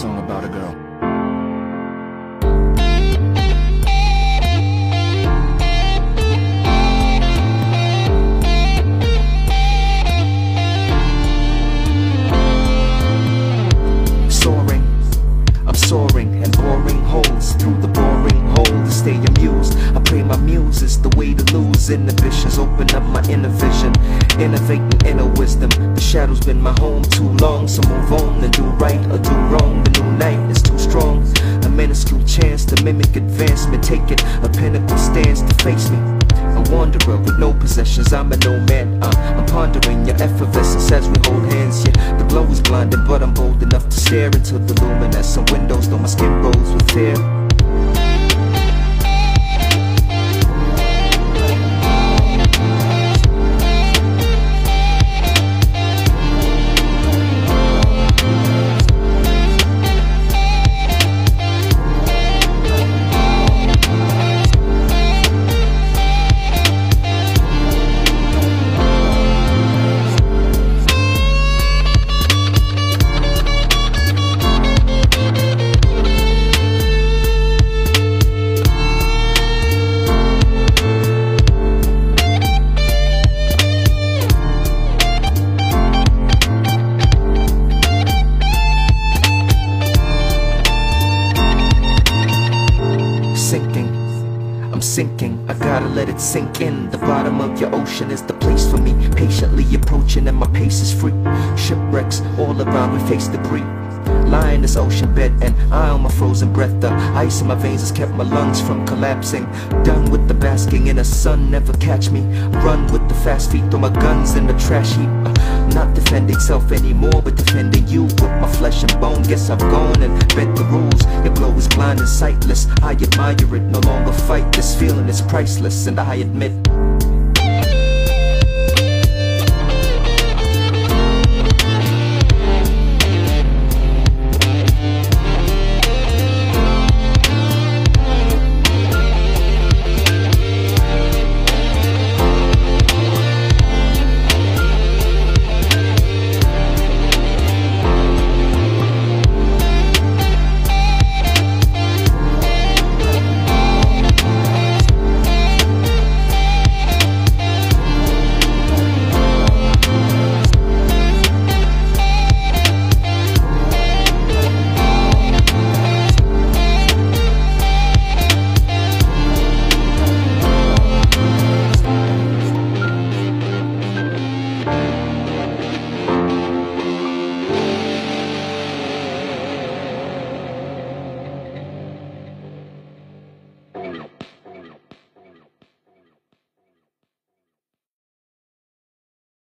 song about a girl. Soaring, I'm soaring and boring holes through the boring hole to stay amused. I pray my muse is the way to lose inhibitions. Open up my inner vision, innovating inner wisdom. The shadow's been my home too long, so move on and do right or do mimic advancement, taking a pinnacle stance to face me. A wanderer with no possessions, I'm a nomad. Uh, I'm pondering your effervescence as we hold hands. Yeah, the glow is blinding, but I'm bold enough to stare into the luminescent windows, though my skin rolls with fear. I'm sinking, I gotta let it sink in. The bottom of your ocean is the place for me. Patiently approaching, and my pace is free. Shipwrecks all around, we face debris. Lie in this ocean bed, and I on my frozen breath. The ice in my veins has kept my lungs from collapsing. Done with the basking in the sun, never catch me. Run with the fast feet, throw my guns in the trash heap. Uh, not defending self anymore, but defending you with my flesh and bone. Guess I've gone and bent the rules. Your glow is blind and sightless. I admire it, no longer fight. This feeling is priceless, and I admit